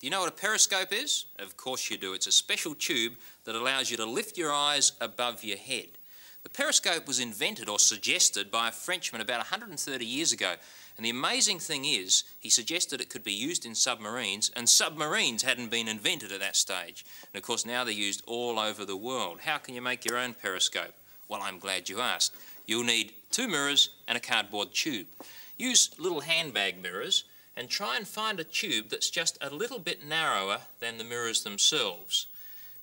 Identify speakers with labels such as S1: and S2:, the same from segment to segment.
S1: you know what a periscope is? Of course you do. It's a special tube that allows you to lift your eyes above your head. The periscope was invented or suggested by a Frenchman about 130 years ago. And the amazing thing is, he suggested it could be used in submarines, and submarines hadn't been invented at that stage. And of course, now they're used all over the world. How can you make your own periscope? Well, I'm glad you asked. You'll need two mirrors and a cardboard tube. Use little handbag mirrors and try and find a tube that's just a little bit narrower than the mirrors themselves.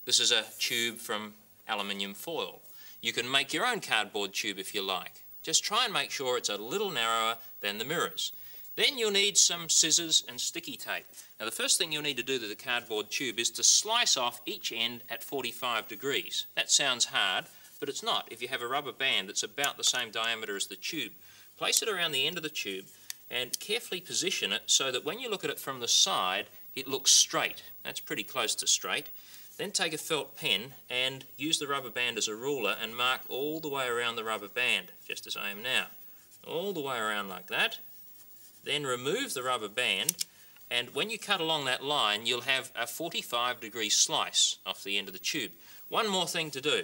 S1: This is a tube from aluminium foil. You can make your own cardboard tube if you like. Just try and make sure it's a little narrower than the mirrors. Then you'll need some scissors and sticky tape. Now the first thing you'll need to do to the cardboard tube is to slice off each end at 45 degrees. That sounds hard, but it's not if you have a rubber band that's about the same diameter as the tube. Place it around the end of the tube and carefully position it so that when you look at it from the side, it looks straight. That's pretty close to straight. Then take a felt pen and use the rubber band as a ruler and mark all the way around the rubber band, just as I am now. All the way around like that. Then remove the rubber band and when you cut along that line, you'll have a 45 degree slice off the end of the tube. One more thing to do.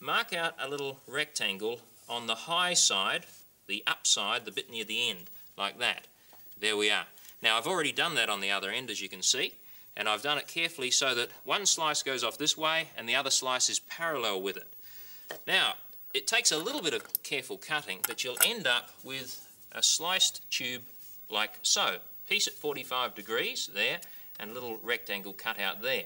S1: Mark out a little rectangle on the high side the upside, the bit near the end, like that. There we are. Now I've already done that on the other end as you can see and I've done it carefully so that one slice goes off this way and the other slice is parallel with it. Now it takes a little bit of careful cutting but you'll end up with a sliced tube like so. Piece at 45 degrees there and a little rectangle cut out there.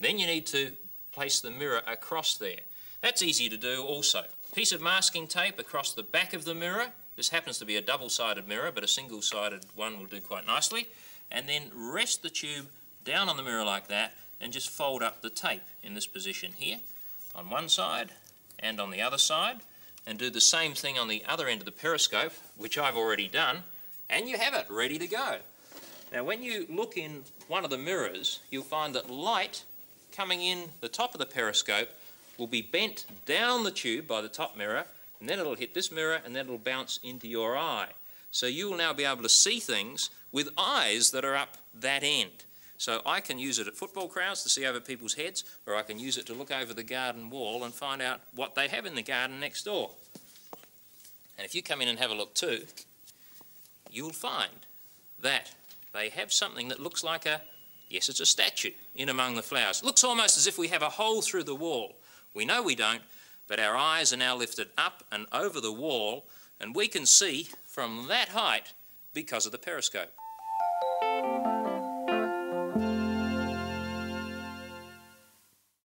S1: Then you need to place the mirror across there. That's easy to do also. Piece of masking tape across the back of the mirror. This happens to be a double-sided mirror, but a single-sided one will do quite nicely. And then rest the tube down on the mirror like that and just fold up the tape in this position here on one side and on the other side and do the same thing on the other end of the periscope, which I've already done, and you have it ready to go. Now when you look in one of the mirrors, you'll find that light coming in the top of the periscope will be bent down the tube by the top mirror, and then it'll hit this mirror, and then it'll bounce into your eye. So you will now be able to see things with eyes that are up that end. So I can use it at football crowds to see over people's heads, or I can use it to look over the garden wall and find out what they have in the garden next door. And if you come in and have a look too, you'll find that they have something that looks like a, yes, it's a statue in among the flowers. It looks almost as if we have a hole through the wall. We know we don't, but our eyes are now lifted up and over the wall, and we can see from that height because of the periscope.